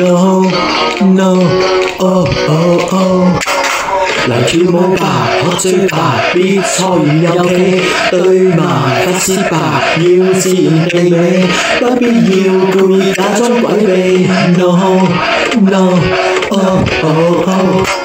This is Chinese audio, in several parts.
No, no, oh, oh, oh。來跳舞吧，喝醉吧，別錯而又企，對嘛不思吧，要自然地美，不必要故意假裝詭秘。No, no, oh, oh, oh。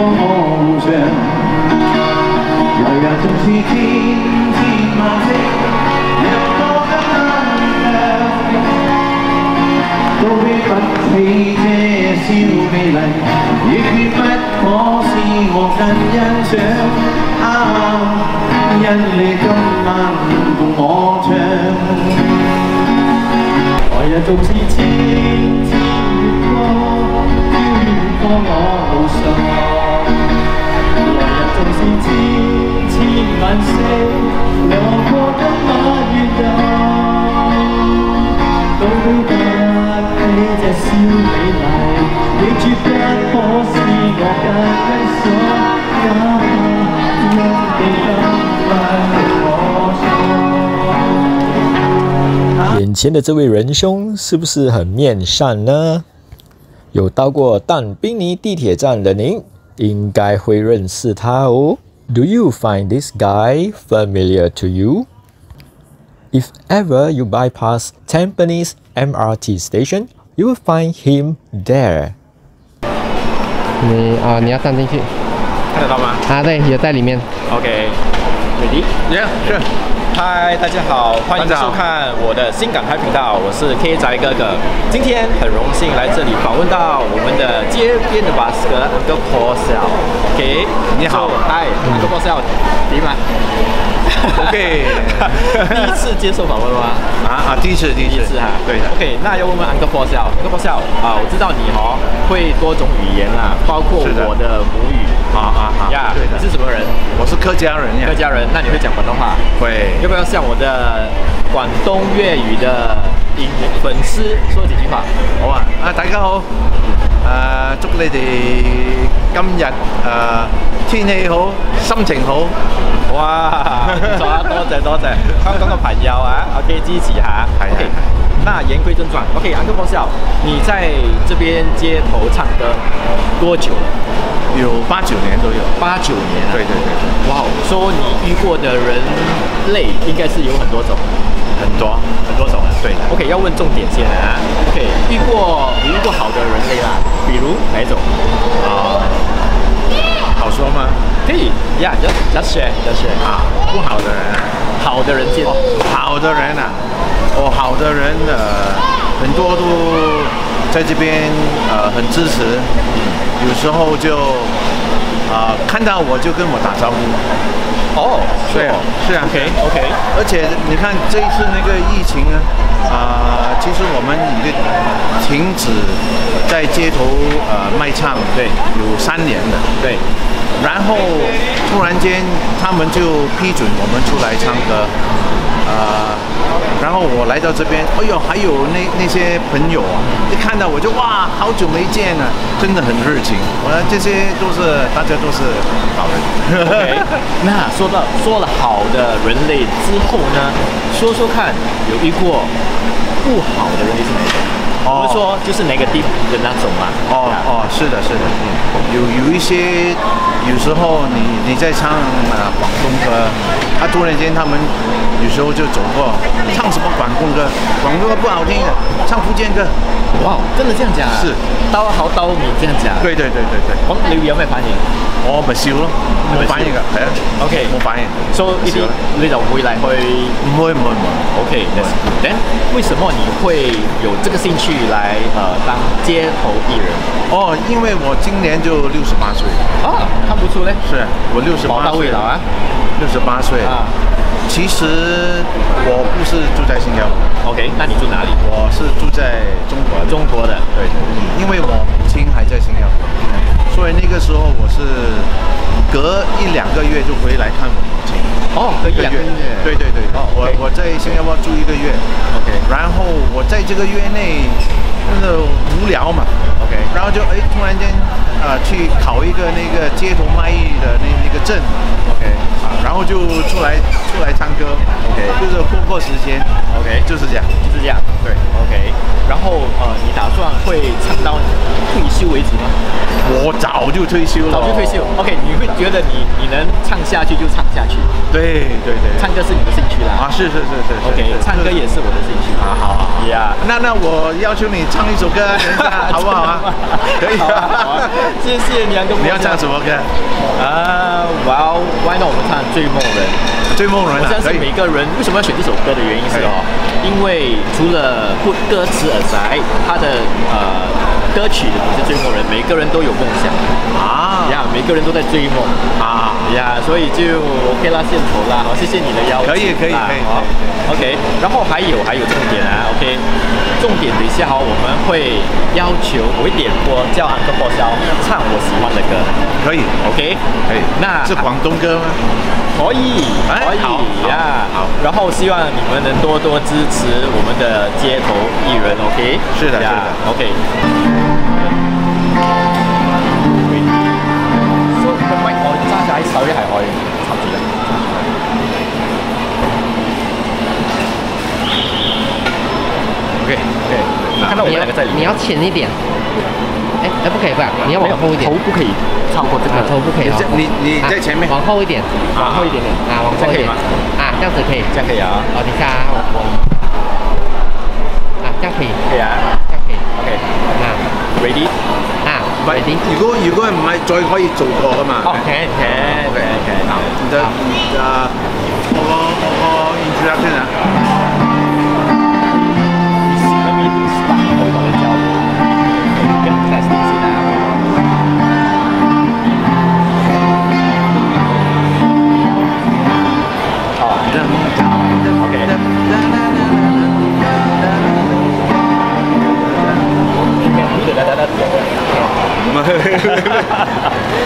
於前的这位仁兄是不是很面善呢？有到过但宾尼地铁站的您，应该会认识他哦。Do you find this guy familiar to you? If ever you bypass Tampines MRT station, you will find him there. 你啊、你要站进去看得到吗啊，对，也在里面。？OK，ready？嗨，大家好，欢迎收看我的新港台频道，我是 K 宅哥哥。今天很荣幸来这里访问到我们的街边的巴斯哥 Uncle Paul Sel。OK，你好嗨，Uncle Paul Sel，你吗 OK 第一次接受访问吗？啊啊，第一次，第一次，第一次哈，对的。OK，那要问问 Uncle Paul Sel 啊，我知道你哦会多种语言啦，包括我的母语啊啊啊呀。对的你是什么人？我是客家人呀客，家人，那你会讲广东话？会要不要像我的广东粤语的影粉絲說幾句話？好啊！啊，大家好，誒、祝你哋今日誒、天氣好，心情好，哇，唔錯啊，多謝多謝，香港嘅朋友啊，OK 支持下。係 OK，係那言歸正傳，OK，安哥博笑，你在這邊街頭唱歌多久了？有八九年都有。八九年了。對對對對，哇，说你遇过的人类应该是有很多種，很多很多种啊。对的 OK，要问重点先啊。OK，遇过你遇过好的人类啦，比如哪一種？啊、好说吗？可以呀，just just share just share 啊，不好的人啊。好的人见。好的人啊，哦，好的人呃，很多都在这边呃很支持，有时候就啊、看到我就跟我打招呼，哦，对啊，是啊 OK OK，而且你看这一次那个疫情呢，啊、其实我们已经停止在街头呃卖唱，对。有三年了，对，然后突然间他们就批准我们出来唱歌，呃，然后我来到这边，哎呦，还有那那些朋友啊，一看到我就哇，好久没见了，真的很热情。我说这些都是大家都是好人。OK，那说到说了好的人类之后呢，说说看，有遇过不好的人类是哪一种？哦，哦我们说就是哪个地方的那种嘛。哦哦，是的，是的，有有一些有时候你你在唱啊广东歌，啊突然间他们有时候就走过，唱什么广东歌，广东歌不好听的，唱福建歌，哇，真的这样讲啊？是刀好刀面這樣講。對對對對對，咁你有咩反應我咪笑咯，冇反應㗎，係啊？OK，冇反應，so 呢啲你就會嚟去唔會唔會唔會。OK，that's good。then 為什麼你會有這個興趣來呃當街頭藝人？哦，因為我今年就六十八歲，啊，看不出嘞。是我六十八歲未老啊。六十八岁啊。其实我不是住在新加坡，OK，那你住哪里？我是住在中国。中国的。对，因为我母亲还在新加坡，所以那个时候我是隔一两个月就回来看我母亲。哦，隔一两个月。对对对，哦我我在新加坡住一个月，OK 然后我在这个月内，真的无聊嘛，OK 然后就哎突然間啊、呃去考一个那个街头卖艺的那那个证。OK 啊，然后就出来出来唱歌。OK 就是过过时间。OK 就是这样。就是这样，对。OK，然后呃，你打算会唱到退休为止吗？我早就退休了，早就退休。OK，你会觉得你你能唱下去就唱下去，对对对，唱歌是你的兴趣啦。啊，是是是是是 OK，唱歌也是我的兴趣。啊，好好好。呀。那那我要求你唱一首歌，好不好啊？可以好啊好啊啊。謝謝你啊，你要唱什么歌？啊，Well why not 我们唱《追梦人》。追梦人我相信每个人为什么要选这首歌的原因是哦，因为除了不歌詞耳塞，它的呃歌曲也是追梦人，每个人都有梦想啊呀，每个人都在追梦啊，呀，所以就 OK 啦，线头啦，好，谢谢你的邀请，可以可以啊可以好，OK，然后还有还有重点啊，OK，重点等一下哈，我们会要求我會點播叫安哥爆笑唱我喜欢的歌可以，OK，可以。那是广东歌吗？可以，可以呀。好然后希望你们能多多支持我们的街头艺人，OK？是的呀是的，OK。OK OK，看到我两个在里面。你要浅一点。哎哎，不可以，不可以，你要往后一点头。不可以超过这个啊，头不可以哦你。你你啊在前面往后一点，往后一点点啊，往后一点啊，这样子可以。这样可以啊哦，等一下啊，我我啊，这样可以，可以啊这样可以。，OK。啊 Ready？如果如果唔系再可以做過噶嘛。Ok k ok ok 好。唔得啊我个我个 internet 啊。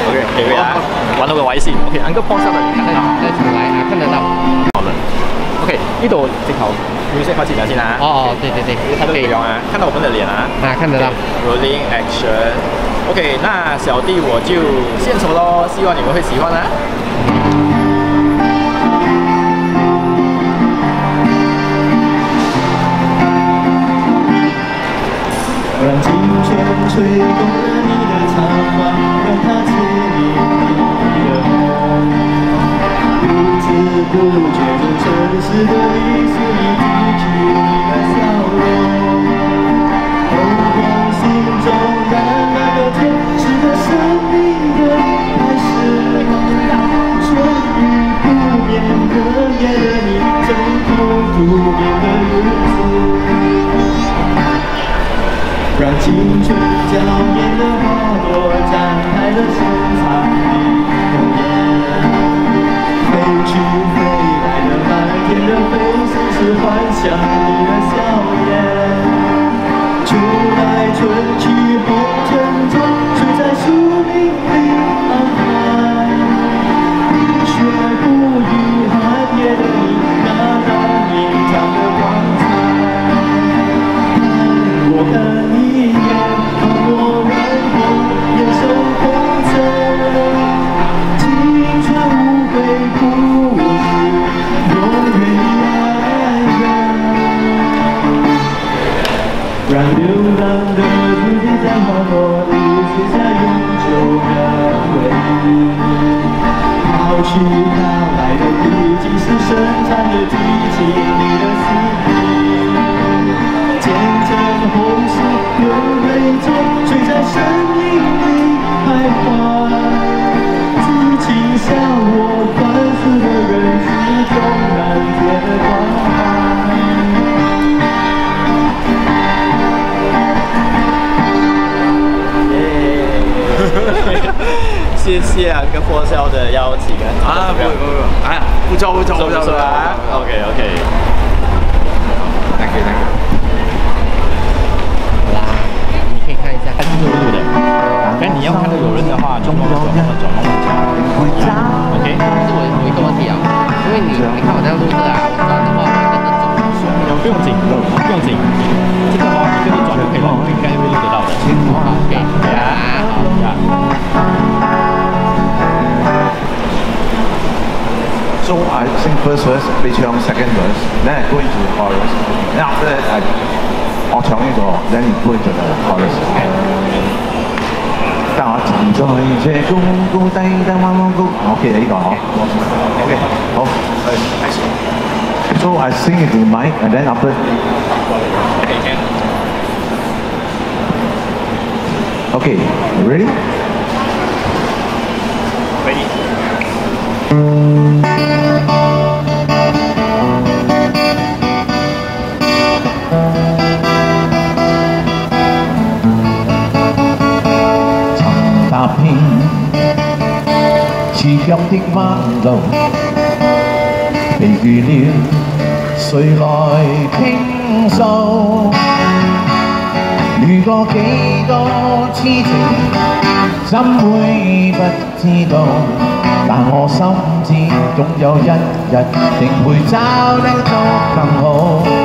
，OK，可以啊，玩到個位先。OK，安哥幫手啦，你看再啊，看得到。好了。OK，呢度直頭 music 開始咗先啊。哦哦，对对对，看到可以對樣啊，看到我們的臉啊。啊，看得到。Rolling action。OK，那小弟我就獻醜咯，希望你們會喜歡啊。让青春吹动了你的长发，让它牵引你的梦。不知不觉中，城市的历史已记起你的笑容。红光心中燃那个天，是个生命的开始。春雨不眠，可厌了你枕头独眠的日子。让青春娇艳的花朵绽开了深藏的红颜飞去飞来的满天的飞絮是幻想你的笑颜。秋来春去红尘中谁在宿命里安排冰雪不语寒夜的你那道隐藏的光彩。看我看飘。去飘来的笔迹是深长的激情你的思念。渐渐红湿有泪中，谁在身影里徘徊？此情笑谢谢啊，跟破销的邀请啊，不不不，哎呀，不招不招收不不招收啊？OK OK。，thank you thank you。好啦，你可以看一下，还是录录的。但你要看到有人的话，就慢慢转，慢慢转，慢慢转。OK。可是我我有一个问题啊，因为你你看我这样录着啊，我转的话会跟着走。不用紧，不用紧。这个话你跟着转就可以了，应该会录得到的。好，OK，呀，好呀。So I sing first verse, 你唱 second verse, then I go into the chorus. Then after that I 我唱呢个，then you go into the chorus. 但我站在这高高低低弯弯高，我记得呢个嗬。OK，好。So I sing into the mic and then after. Okay, you ready? Ready。 曾踏遍刺腳的彎路，疲倦了，誰來傾訴？遇過幾多痴情，怎會不知道？但我心知，总有一日定会找得到更好。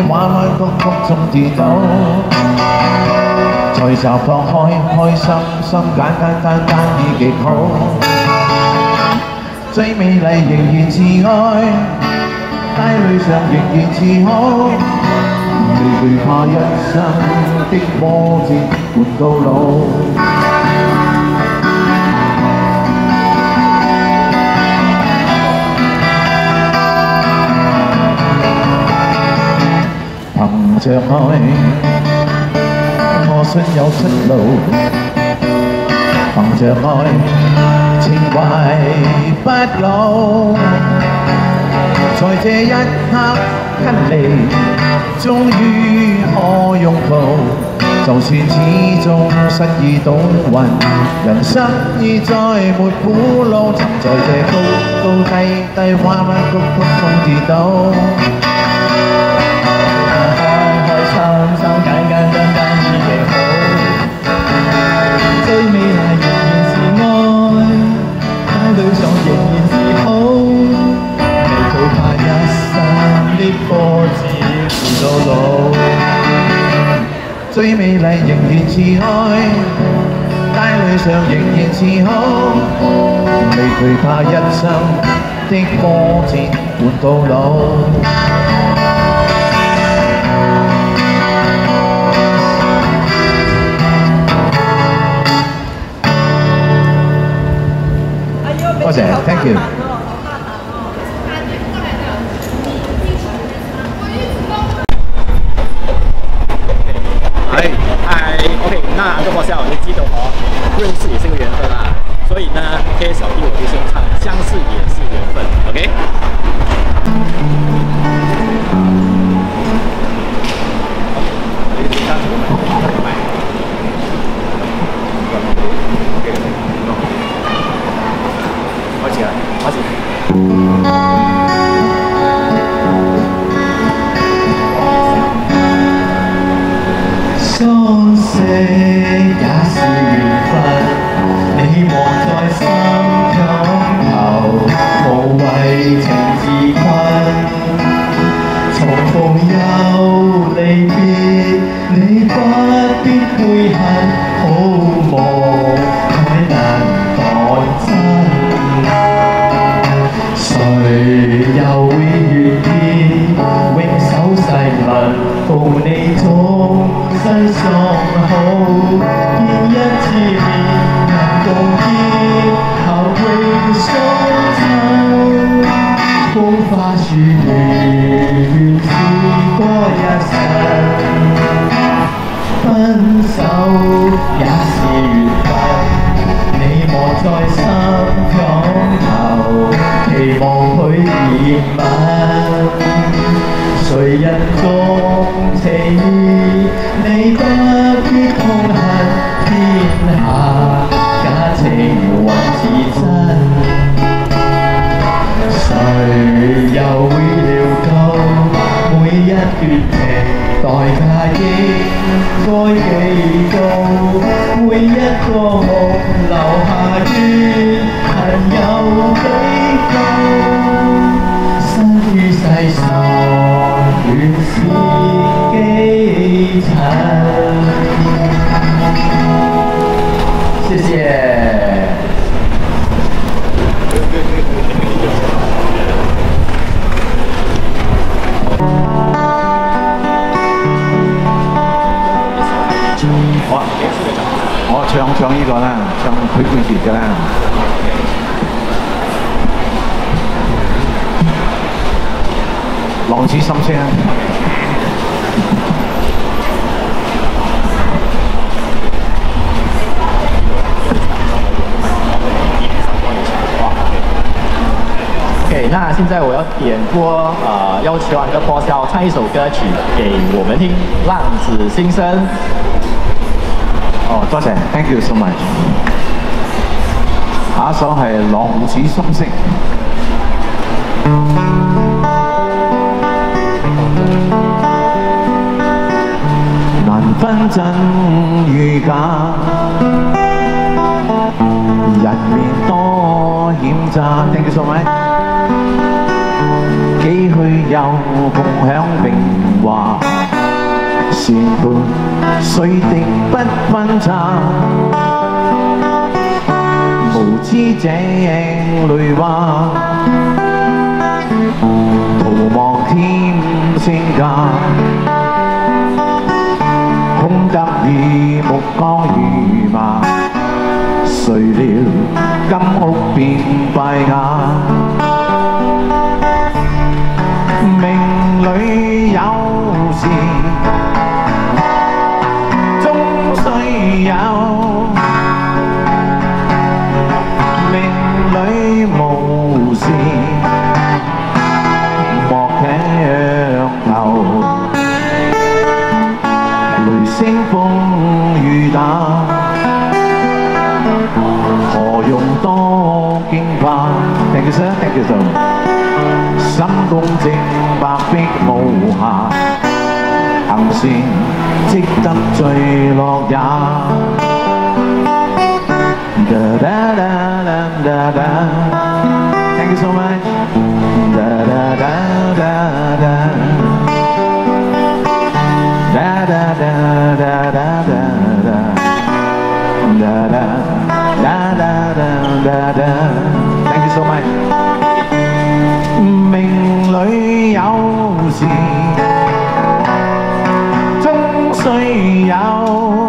低，彎彎曲曲中跌倒。再習放開，開心心，簡簡單單已极好。最美麗仍然是愛，帶淚上仍然是好，未惧怕一生的波折伴到老。憑着爱，我信有出路。憑着爱，情懷不老。在這一刻跟你，終於可擁抱。就算始終失意倒運，人生已再沒苦惱。曾在这高高低低、彎彎曲曲中跌倒。帶淚上仍然是好，未惧怕一生的波折伴到老。最美丽仍然是愛，帶淚上仍然是好，未惧怕一生的波折伴到老。多謝，thank you。嗨嗨，OK，那安哥爆笑，你记得哦，认识也是个缘分啊。所以呢，K 小弟我就先唱，相识也是缘分，OK。始。花雪断，是歌一刹，分手也是缘分。你我在心上头，期望许甜蜜。代价应该几高每一个梦留下怨恨有几高生于世上原是几层唱唱呢個啦，唱許冠傑嘅啦。浪子心聲啊！OK，那现在我要点播，呃，要求安哥播肖唱一首歌曲给我们听，《浪子心声》。哦，多謝，thank you so much。下一首係《浪子心聲》。井里蛙，徒望添聲價，空得意目光如麻，谁料金屋变败瓦。公正白璧无瑕。行善积得最乐也。Da da da da da da. Thank you so much. Da da da da da. 终须有。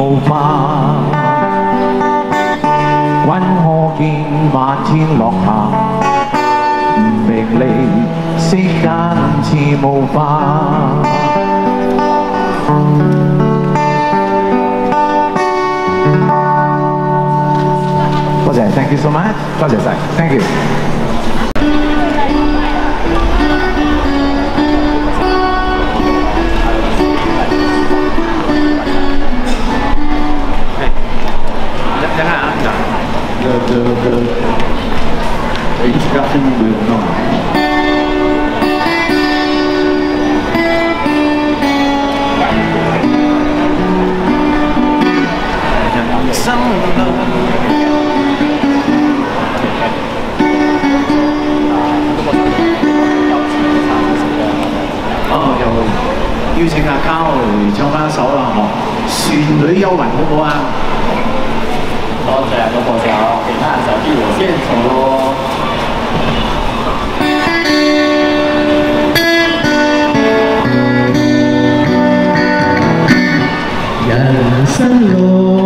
似霧化，君可見漫天落霞，名利世間似霧化。多謝，thank you so much，多謝晒，thank you。The the a discussion will not. 心哦，又邀請阿嘉嚟唱翻一首啦，嗬，《船裏幽魂》好唔好啊？这两个过桥，给那小弟我献丑喽。人生路。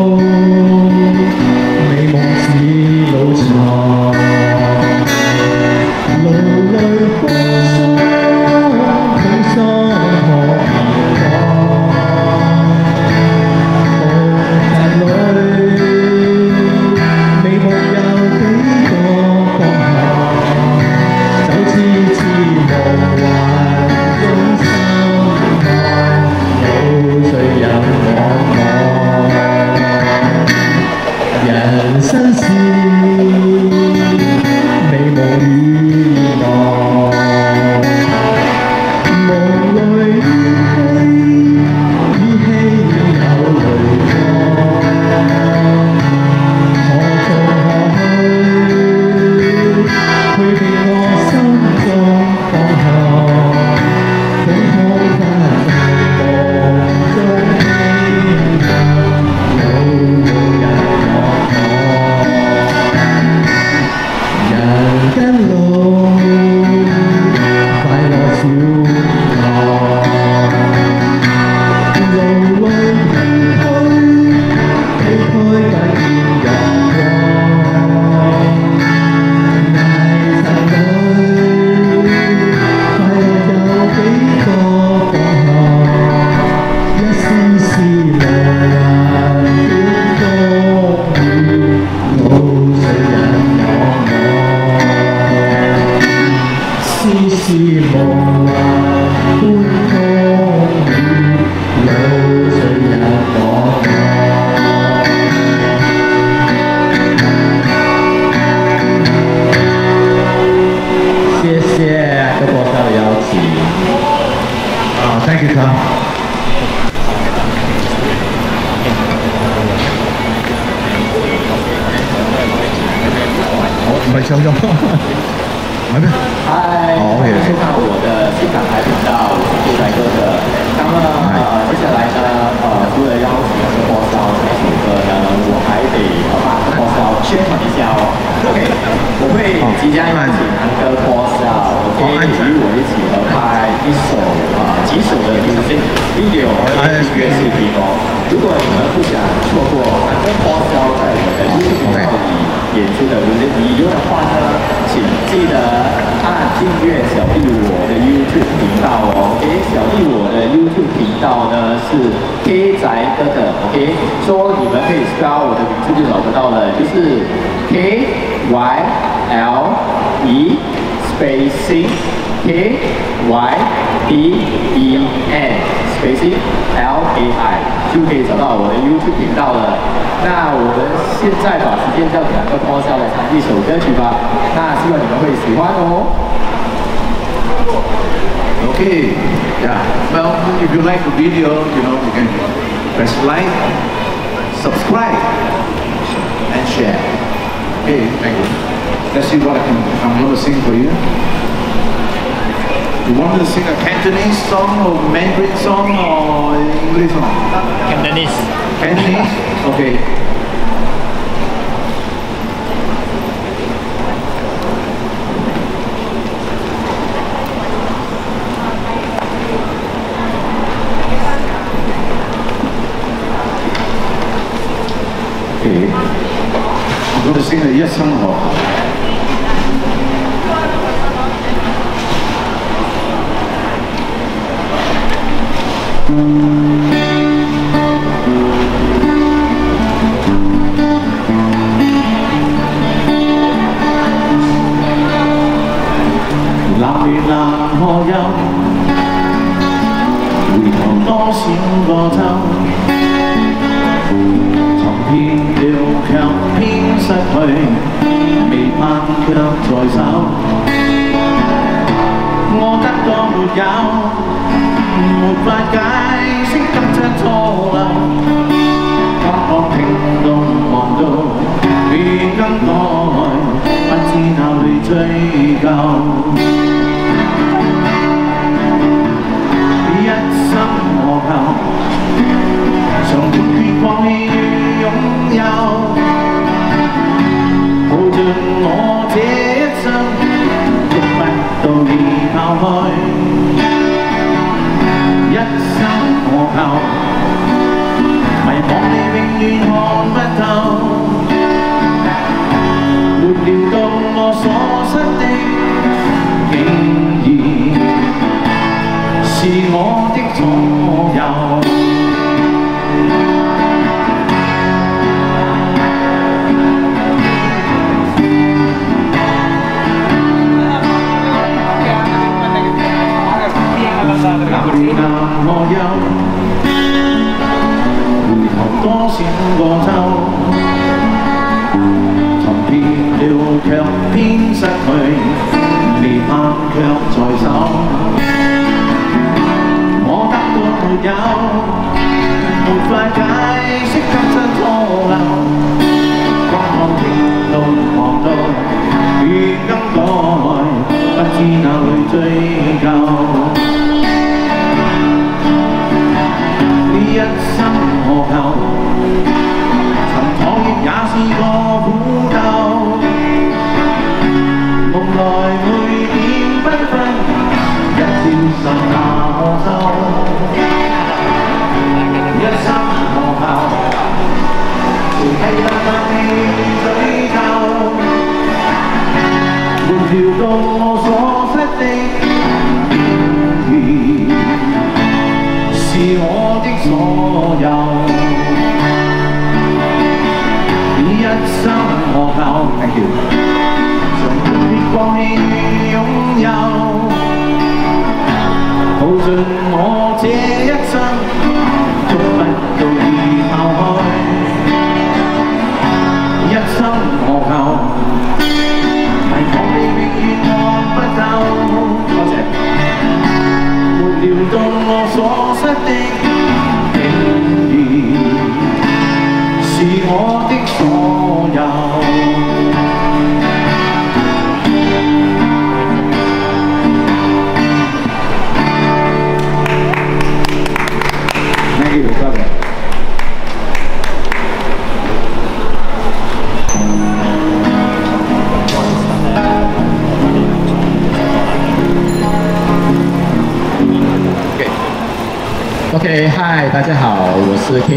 English? Cantonese。Cantonese? Okay.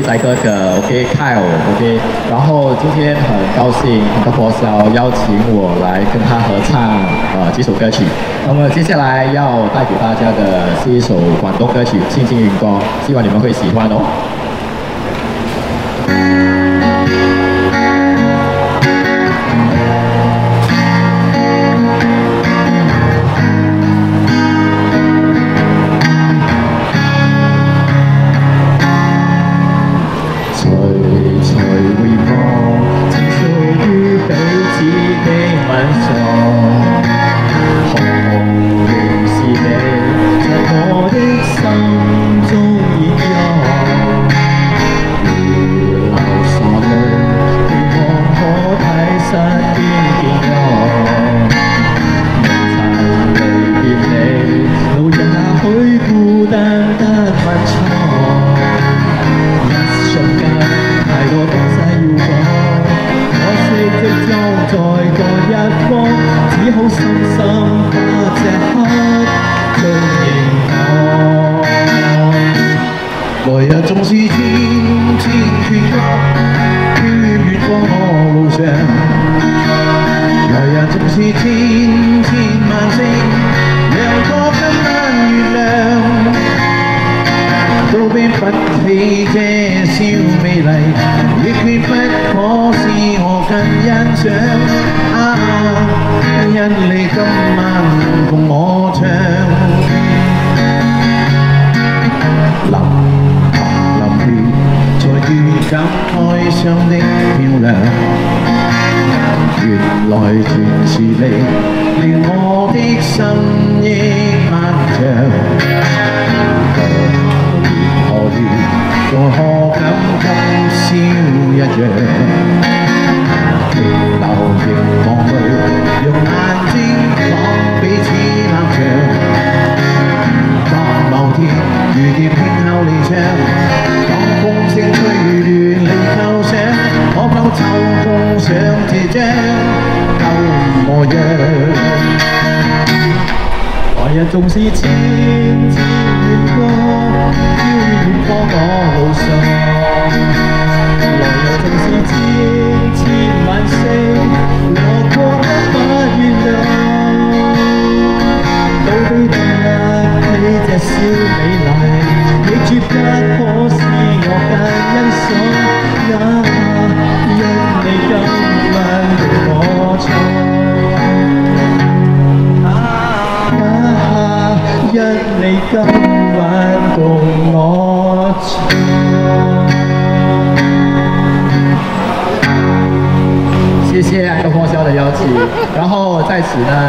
我是 K 仔哥哥，OK，Kyle，OK，、然后今天很高兴，很多 boss 要邀请我来跟他合唱呃几首歌曲。那么接下来要带给大家的是一首广东歌曲《星星云歌》，希望你们会喜欢哦。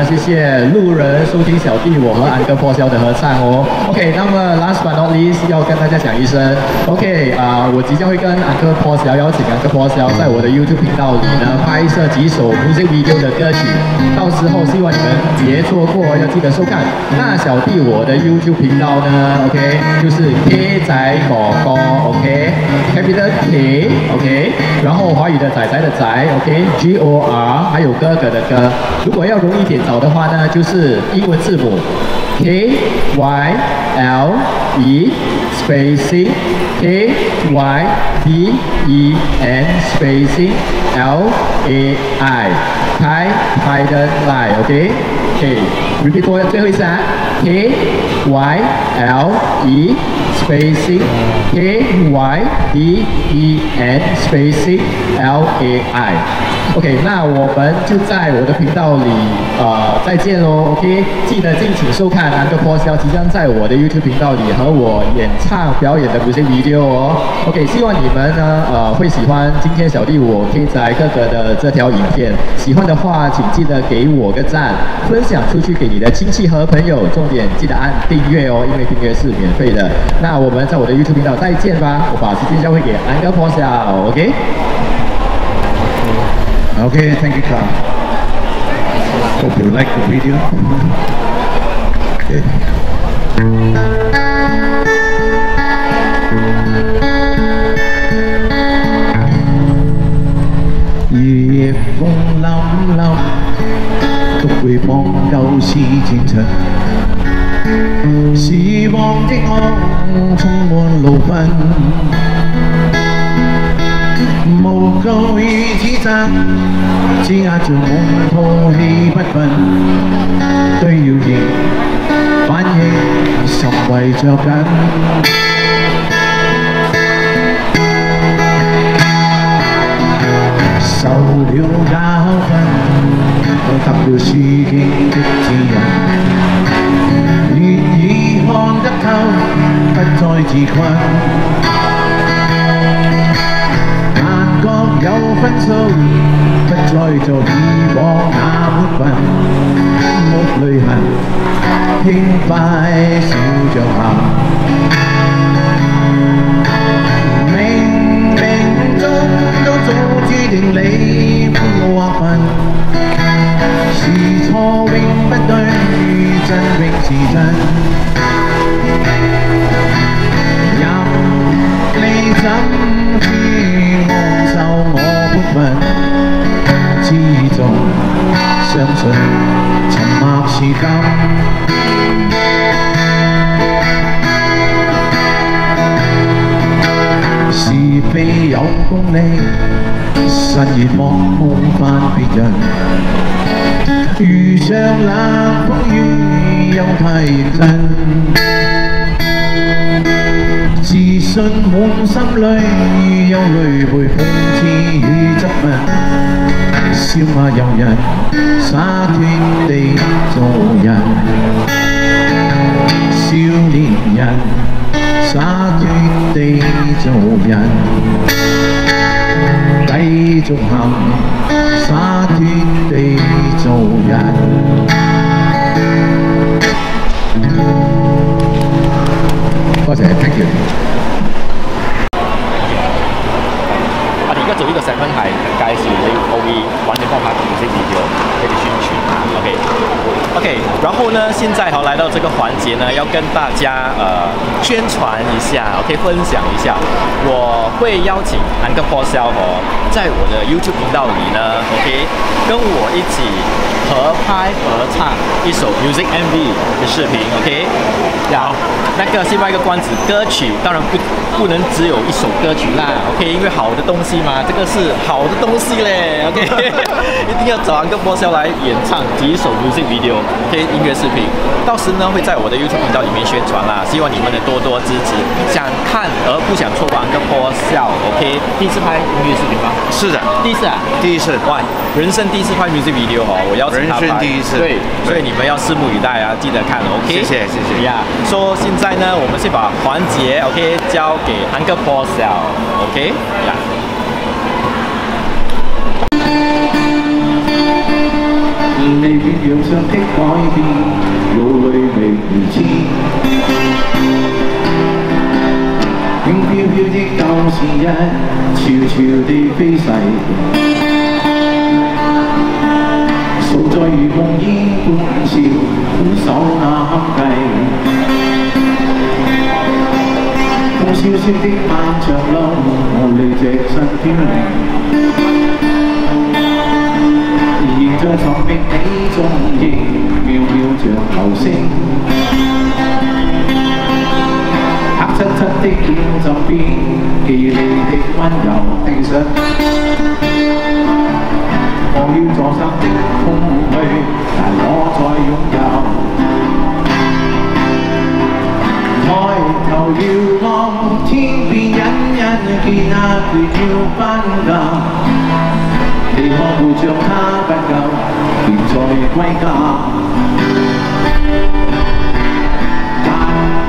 谢谢路人收听小弟我和安哥破晓的合唱哦。OK，那么 last but not least 要跟大家讲一声，OK 啊、我即将会跟安哥破晓邀请安哥破晓在我的 YouTube 频道里呢拍摄几首 music video 的歌曲，到时候希望你们别错过，要记得收看。那小弟我的 YouTube 频道呢，OK 就是 K 仔哥哥，OK，Capital K，OK，然后华语的仔仔的仔，OK，G O R，还有哥哥的哥。如果要容易点找的话呢，就是英文字母 K Y L E spacing K Y D E N spacing L A I，开开的 line，OK。OK，repeat 多最后一次啊，K Y L E spacing K Y D E N spacing L A I。OK，那我们就在我的频道里呃再见喽。OK，记得敬请收看安德波肖即将在我的 YouTube 频道里和我演唱表演的 music video 哦。OK，希望你们呢呃会喜欢今天小弟我 K 仔哥哥的这条影片。喜欢的话，请记得给我个赞，分享出去给你的亲戚和朋友。重点记得按订阅哦，因为订阅是免费的。那我们在我的 YouTube 频道再见吧。我把时间交回给安德波肖，OK。Okay, thank you, Carl. Hope you like the video. Okay. 夜风凛凛，独回望旧事前尘。 裏，憂慮會諷刺與質問。笑罵由人，洒脱地做人。少年人，洒脱地做人。继续行，洒脱地做人。多谢，thank you。我哋而家做呢個細分係介紹你我會揾你幫拍嘅 music video 俾你宣傳啊，OK。OK，呢，现在好来到这个环节呢，要跟大家呃宣传一下，OK，分享一下，我会邀请安哥波肖哦，在我的 YouTube 频道里呢，OK，跟我一起合拍合唱一首 music MV 的视频，OK。好，那個先賣個關子，歌曲当然不不能只有一首歌曲啦，OK，因为好的东西嘛，这个是好的东西嘞，OK，一定要找安哥波肖来演唱几首 music video，OK，、音乐视频，到时呢会在我的 YouTube 频道里面宣传啦，希望你们能多多支持。想看而不想錯過安哥波肖，OK，第一次拍音乐视频吗？是的，第一次啊，第一次，哇，人生第一次拍 music video 哦，我邀请他拍，人生第一次。对，所以你们要拭目以待啊，记得看，OK，谢谢，谢谢。呀，說現在呢，我们先把环节 OK 交給安哥波肖，OK？呀。未變樣上的改變，腦裏未如知。悄的旧时日，悄悄地飞逝。数载如梦烟半笑，苦守那堪计。风萧萧的漫长路，我离这身飘零。现在寻觅你踪影，渺渺像流星。黑漆漆的臉就變，記你的溫柔地上。我要坐上的空虛，但我在擁有。抬頭遙望天邊，隱隱見那月要奔騰。你你看護着他不夠，便再歸家。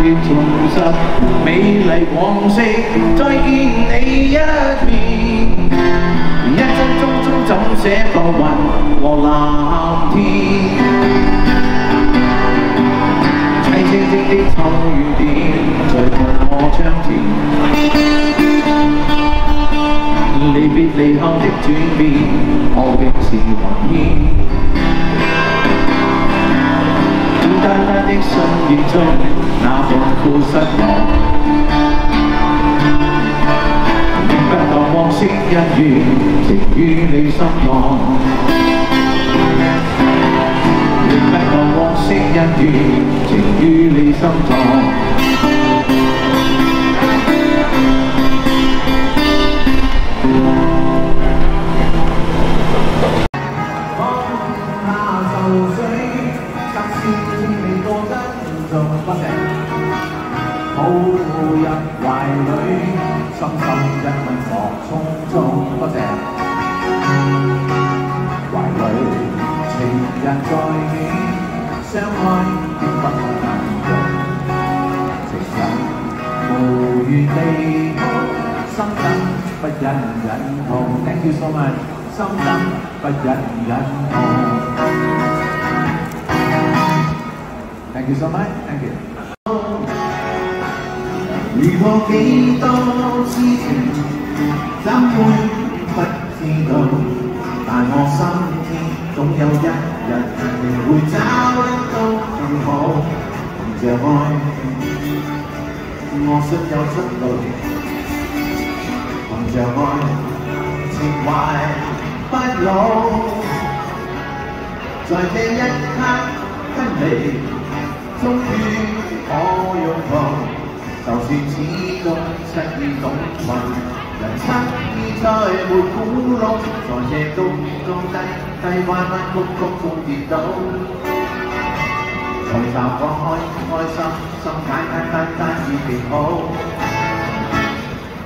但願重拾美丽往昔，再见你一面。一生匆匆怎寫過雲和蓝天？凄清清的秋雨點，在同我窗前。离别离后的转变，我竟是雲煙。簡單單的深夜中，那痛苦失望，仍不到往昔恩怨，情於你心內。仍不到往昔恩怨，情於你心內。不忍忍痛。Thank you so much，心等不忍忍痛。Thank you so much. Thank you. 如果幾多痴情，怎會不知道？但我心知，總有一日定會找得到更好。憑着愛，我信有出路。憑着愛，情懷不老。在這一刻跟你。終於可擁抱，就算始終失意懂運，人生已再沒苦惱，在這高高低低彎彎曲曲中跌倒，才習慣開開心心簡簡單單已極好，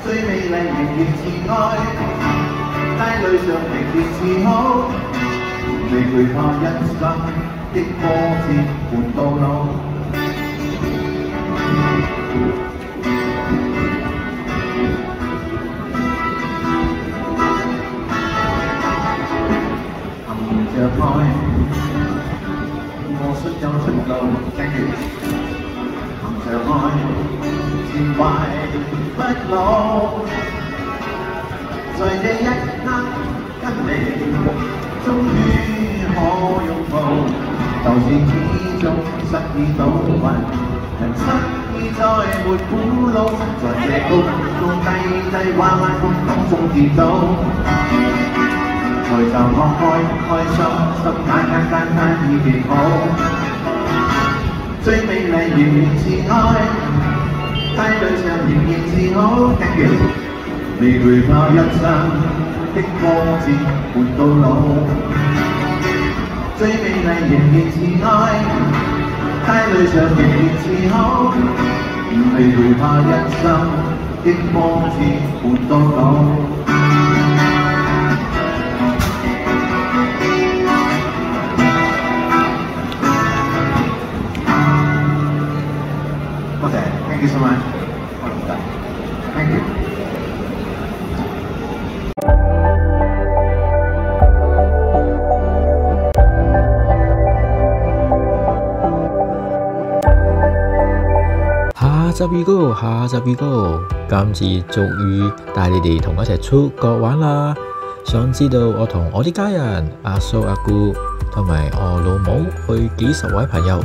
最美麗仍然是愛，帶淚上仍然是好，未懼怕一生。的波折伴到老。含着愛，我信有出路。Thank you。含着愛，情懷不老。在這一刻跟你，終於可擁抱。就算始終失意倒運，人生已再沒苦惱，在這高高低低彎彎曲曲中跌倒，才就學開開心心簡簡單單已極好，最美麗仍然是愛，帶淚上仍然是好，跟住未懼怕一生的波折伴到老。最美麗仍然是愛，帶淚上仍然是好，未懼怕一生的波折伴到老。You so much，我唔該，thank you。下集預告，下集預告，今次終於帶你哋同我一齊出國玩啦！想知道我同我啲家人阿叔阿姑同埋我老母去幾十位朋友，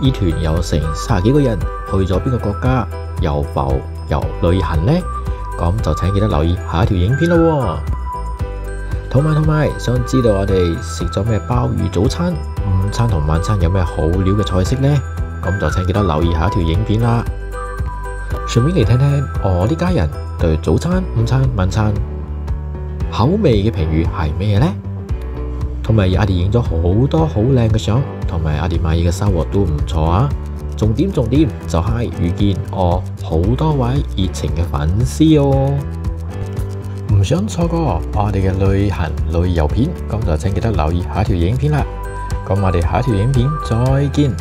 呢團有成三十幾個人去咗邊個國家又浮又旅行呢？咁就請記得留意下一條影片咯！同埋同埋，想知道我哋食咗咩鮑魚早餐、午餐同晚餐有咩好料嘅菜式呢？咁就請記得留意下一條影片啦！順便嚟聽聽我啲家人對早餐、午餐、晚餐口味嘅評語係咩呢？同埋阿迪影咗好多好靚嘅相，同埋阿迪買嘢嘅收穫都唔錯啊！重点重点就係遇见我好多位热情嘅粉丝哦！唔想错过我哋嘅旅行旅游片，咁就请记得留意下一條影片啦。咁我哋下一條影片再见。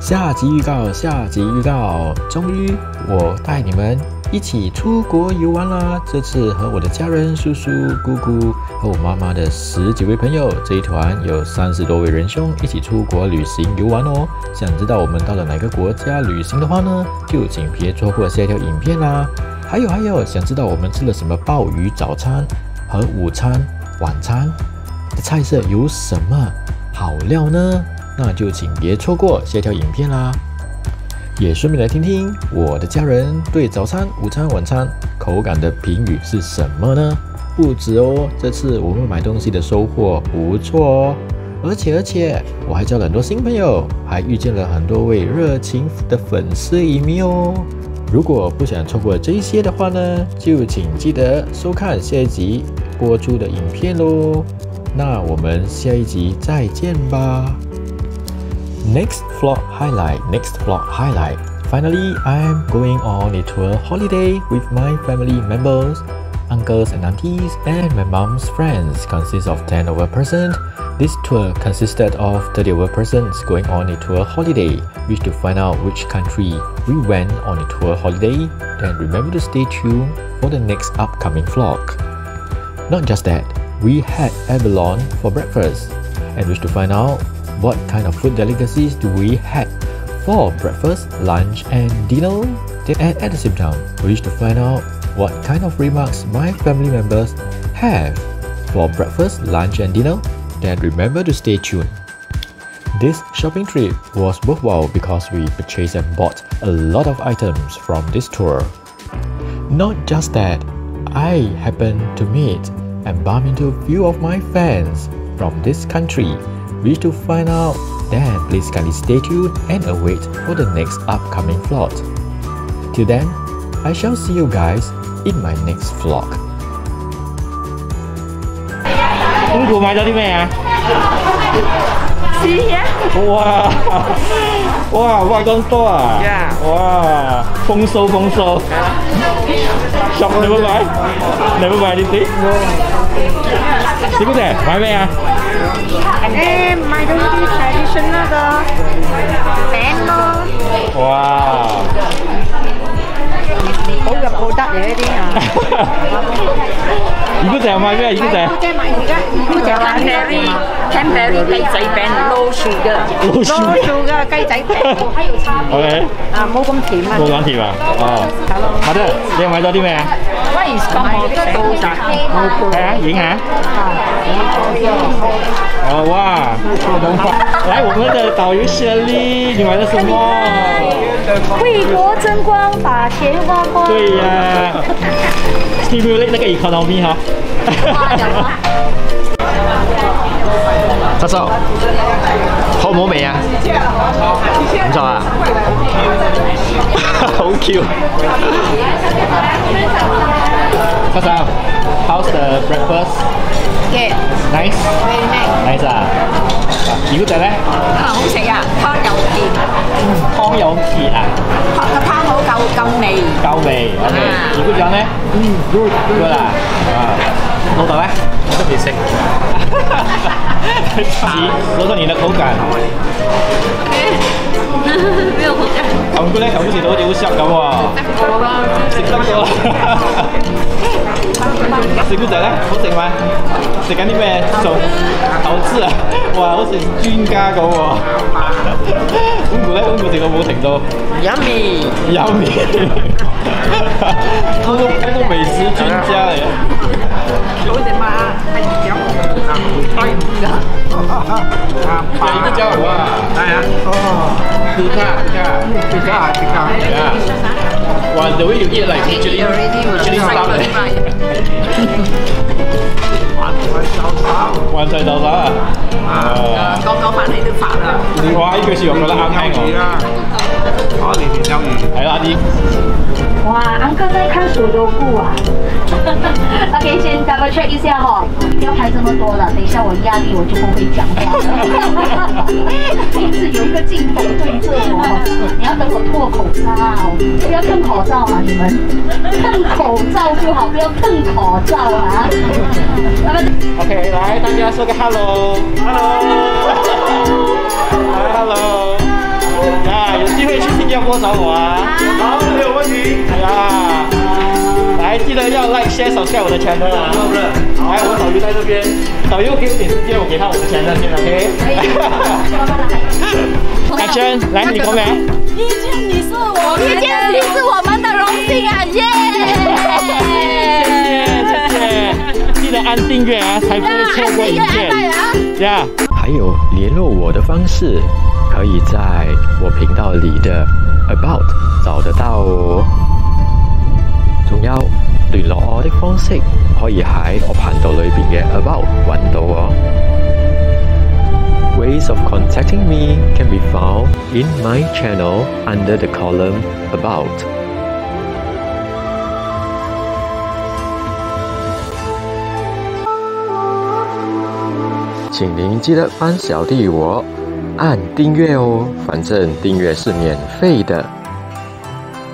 下集预告，下集预告，终于我带你们一起出国游玩啦！这次和我的家人、叔叔、姑姑和我妈妈的十几位朋友，这一团有三十多位仁兄一起出国旅行游玩哦。想知道我们到了哪个国家旅行的话呢，就请别错过下一条影片啦。还有还有，想知道我们吃了什么鲍鱼早餐和午餐、晚餐的菜色有什么好料呢？那就请别错过下一条影片啦，也顺便来听听我的家人对早餐、午餐、晚餐口感的评语是什么呢？不止哦，这次我们买东西的收获不错哦，而且而且我还交了很多新朋友，还遇见了很多位热情的粉丝影迷哦。如果不想错过这些的话呢，就请记得收看下一集播出的影片喽。那我们下一集再见吧。Next vlog highlight. Next vlog highlight. Finally, I'm going on a tour holiday with my family members, uncles and aunties, and my mom's friends. Consists of 10 over person. This tour consisted of 30 over persons going on a tour holiday. Wish to find out which country we went on a tour holiday. Then remember to stay tuned for the next upcoming vlog. Not just that, we had abalone for breakfast and wish to find out what kind of food delicacies do we have for breakfast, lunch and dinner? And at the same time, we wish to find out what kind of remarks my family members have for breakfast, lunch and dinner? Then remember to stay tuned. This shopping trip was worthwhile because we purchased and bought a lot of items from this tour. Not just that, I happened to meet and bump into a few of my fans from this country wish to find out, then please kindly stay tuned and await for the next upcoming vlog. Till then, I shall see you guys in my next vlog. 公主買咗啲咩啊？試嘢，哇！哇！哇咁多啊！哇！豐收豐收。shop never buy never buy anything 師姑姐買咩啊？誒買咗啲 traditional 嘅餅咯，哇！好入好得嘅呢啲啊。二姑姐買咩啊？二姑姐即係買而家嗰隻 Canberry Canberry 雞仔餅，low sugar. Low sugar. low sugar 雞仔餅，，OK，啊冇咁甜啊。冇講甜啊，哦，或者你又買咗啲咩啊？喂，咁我啲豆仔，睇下影下。哦哇！来，我们的导游雪莉，你玩的什么？为国争光，把钱花光。对呀，stimulate 那个 economy 哈。七叔，好唔好味啊？唔錯啊！好 Q。七叔，how's the breakfast? Good, Nice, very nice。nice 啊！二姑仔咧，好食啊，湯有甜，湯有甜啊，個湯好夠夠味。夠味。OK，啊二姑丈咧，嗯，good good 啊，啊，老豆咧，都未食。似，老豆你的口感。没有口感。琴姑咧，琴姑食到好似好濕咁喎。食得過。四姑仔咧，好食嗎？食緊啲咩餸？好吃啊！哇，好似專家咁喎。公姑咧，公姑食到冇停到。Yummy。有面，通通通通美食專家嚟嘅。好食嘛？係有係㗎。有一個叫我啊，係啊，皮卡皮卡皮卡皮卡，yeah。哇，the way you eat like usually usually stuff 嚟，還齊豆沙啊！啊，講講翻你都發啦。哇！呢句説話覺得啱聽喎。好，你你钓鱼。係啦啲。哇，安哥在看数多部啊。OK，先 double check 一下哈，不要拍这么多了，等一下我压力我就不会讲话了。一直有一个镜头对着我，你要等我脱口罩，不要蹭口罩啊，你们蹭口罩就好，不要蹭口罩啊。那么 OK，来大家说个 hello，hello，来 hello，呀，有机会去新加坡找我啊。好，没有问题。哎呀，来记得要 like、share、subscribe 我的 channel 啊。好的。来，我导游在这边，导游给我点时间，我给他我的 channel 先，OK。阿娟，来你讲名。遇见你是我，遇见你是我们的荣幸啊，耶！谢谢，记得按订阅啊，才不会错过影片。呀，还有联络我的方式，可以在我频道里的 About 找得到哦。仲有联络我的方式，可以喺我频道里边嘅 About 揾到哦。Ways of contacting me can be found in my channel under the column About. 请您记得帮小弟我按订阅哦，反正订阅是免费的，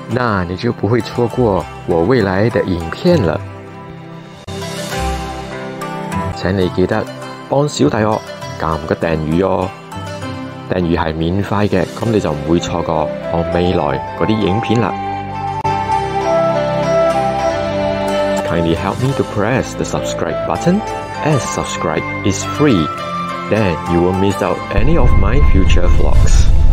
那你就不会错过我未來的影片了。請你記得幫小弟我撳個訂閱哦，訂閱係免費嘅，咁你就唔會錯過我未來嗰啲影片啦。Kindly help me to press the subscribe button as subscribe is free. Then you won't miss out any of my future vlogs.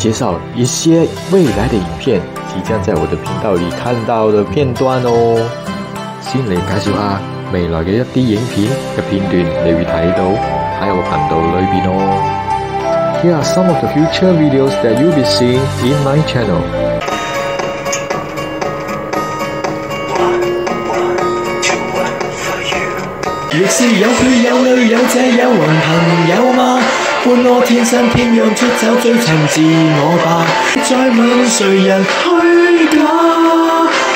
介紹一些未來的影片，即將在我的頻道裏看到的片段哦。先嚟介紹下未來嘅一啲影片嘅片段，你會睇到喺我頻道裏邊哦。Here are some of the future videos that you'll be seeing in my channel. 亦是有血有淚有這有雲朋友吗？伴我天生天養出走追尋自我吧。再問誰人虛假？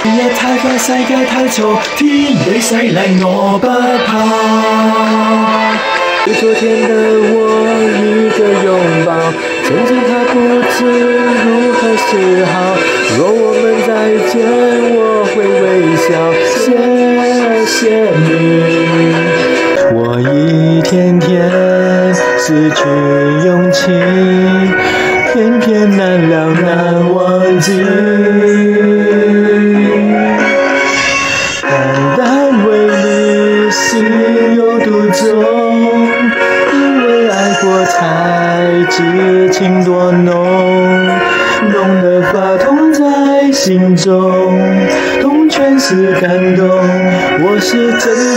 日太快，世界太嘈，天地洗禮我不怕。對昨天的我一個擁抱，曾經他不知如何是好。若我們再見，我會微笑，謝謝你。我一天天失去勇气，偏偏难了难忘記。單單為你心有独钟，因为爱过才知情多浓，浓得发痛在心中，痛全是感动。我是真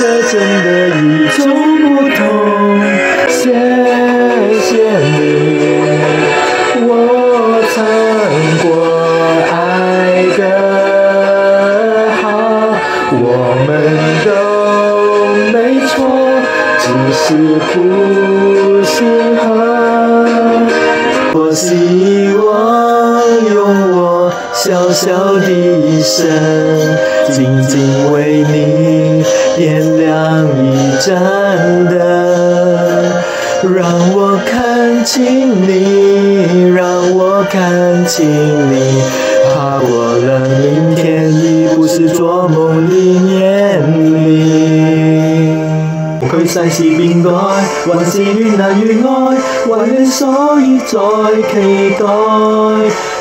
世事变改，还是越难越愛，為你所以再期待。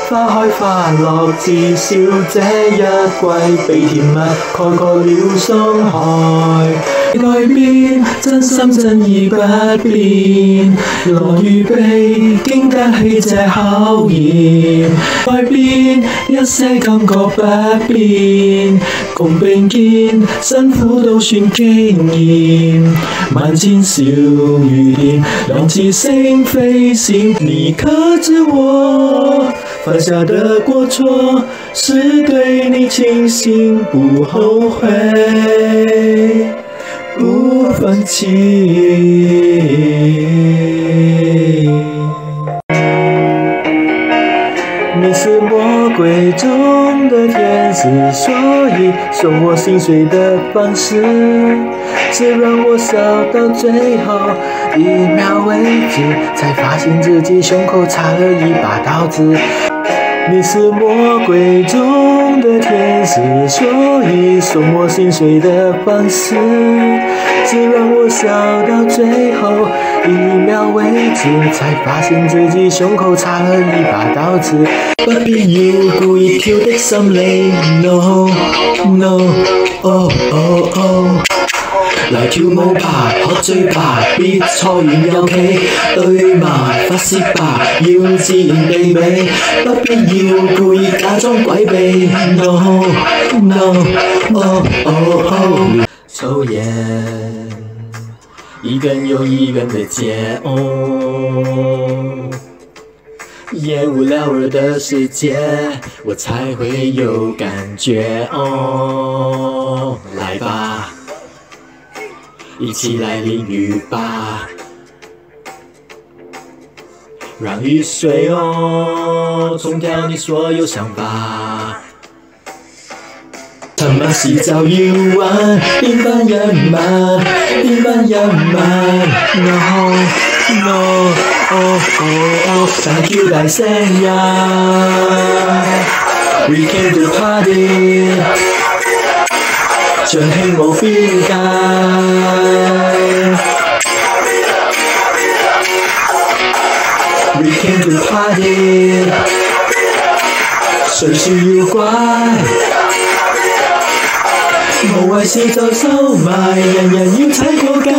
花开花落，至少这一季被甜蜜盖过了伤害。改變，真心真意不變。來預備，經得起这考驗。改變，一些感覺不變。共並肩，辛苦都算經驗。萬千小雨點，兩次星飛閃。你可知我犯下的過錯，是對你傾心不後悔，不放棄。你是魔鬼中的天使，所以送我心碎的方式，是让我笑到最后一秒为止，才发现自己胸口插了一把刀子。你是魔鬼中的天使，所以收我心碎的方式，是让我笑到最后一秒为止，才发现自己胸口插了一把刀子。不必要故意挑的心理，no no oh oh oh。來跳舞吧，喝醉吧，別錯完又企，對嘛發泄吧，要自然地美，不必要故意假裝詭秘，no no oh oh oh。抽煙，一根又一根的戒哦。烟無聊兒的世界，我才會有感覺哦。來吧。一起來淋雨吧，讓雨水哦沖掉你所有想法。他們洗澡一晚，平凡人們，平凡人們，no no oh oh oh，Thank you 大聲呀，We can do party。長興無邊界，We can do party，谁说要乖？无谓事就收埋，人人要踩过界。